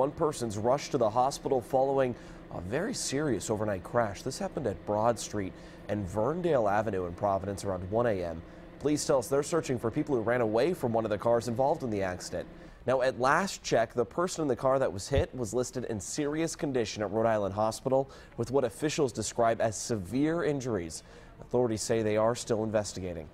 One person's rushed to the hospital following a very serious overnight crash. This happened at Broad Street and Verndale Avenue in Providence around 1 a.m. Police tell us they're searching for people who ran away from one of the cars involved in the accident. Now, at last check, the person in the car that was hit was listed in serious condition at Rhode Island Hospital with what officials describe as severe injuries. Authorities say they are still investigating.